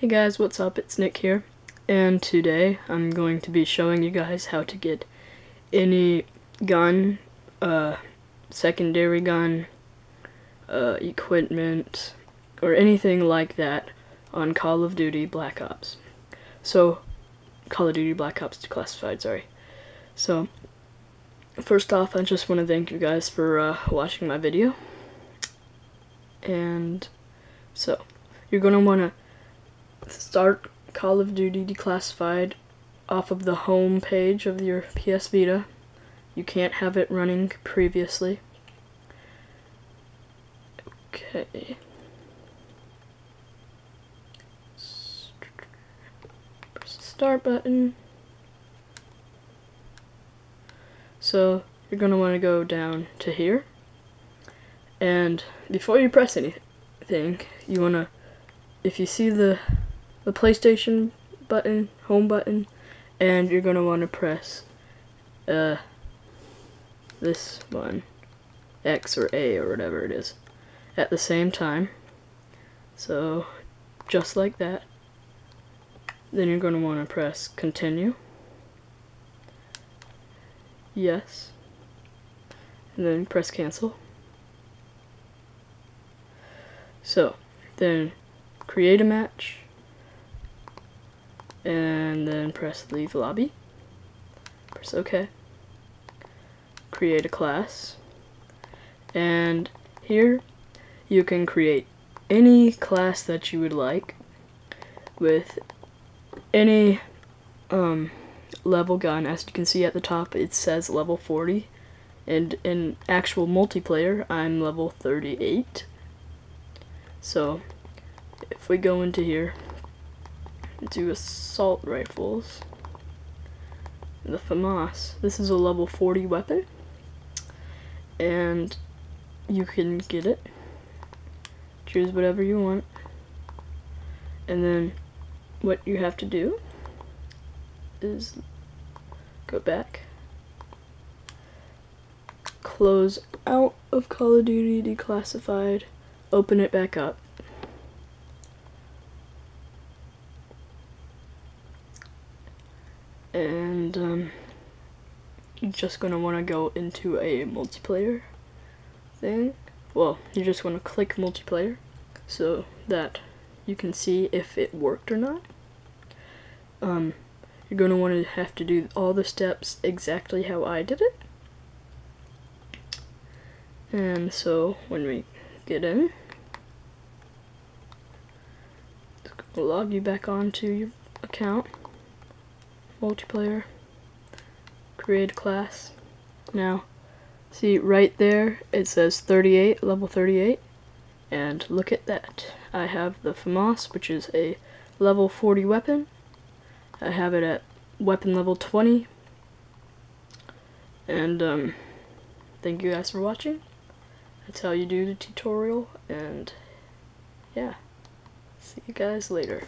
Hey guys, what's up? It's Nick here, and today I'm going to be showing you guys how to get any gun, uh, secondary gun, uh, equipment, or anything like that on Call of Duty Black Ops. So, Call of Duty Black Ops Declassified, sorry. So, first off, I just want to thank you guys for uh, watching my video. And, so, you're going to want to start Call of Duty Declassified off of the home page of your PS Vita. You can't have it running previously. Okay. Press the start button. So you're going to want to go down to here. And before you press anything, you want to, if you see the the PlayStation button, home button, and you're going to want to press uh, this one, X or A or whatever it is, at the same time. So, just like that. Then you're going to want to press continue. Yes. And then press cancel. So, then create a match and then press leave lobby. Press OK. Create a class. And here you can create any class that you would like with any um, level gun. As you can see at the top, it says level 40. And in actual multiplayer, I'm level 38. So, if we go into here, do assault rifles. The FAMAS. This is a level 40 weapon. And you can get it. Choose whatever you want. And then what you have to do is go back. Close out of Call of Duty Declassified. Open it back up. And um, you're just gonna want to go into a multiplayer thing. Well you're just want to click multiplayer so that you can see if it worked or not. Um, you're to want to have to do all the steps exactly how I did it. And so when we get in log you back onto your account multiplayer, create class. Now, see right there, it says 38, level 38, and look at that. I have the FAMAS, which is a level 40 weapon. I have it at weapon level 20. And, um, thank you guys for watching. That's how you do the tutorial, and, yeah. See you guys later.